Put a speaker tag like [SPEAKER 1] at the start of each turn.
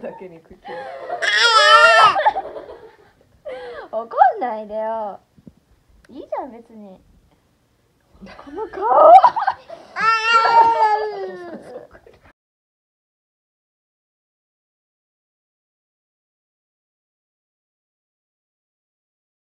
[SPEAKER 1] だけに口を。
[SPEAKER 2] 怒んないでよ。いいじゃん別に。この顔。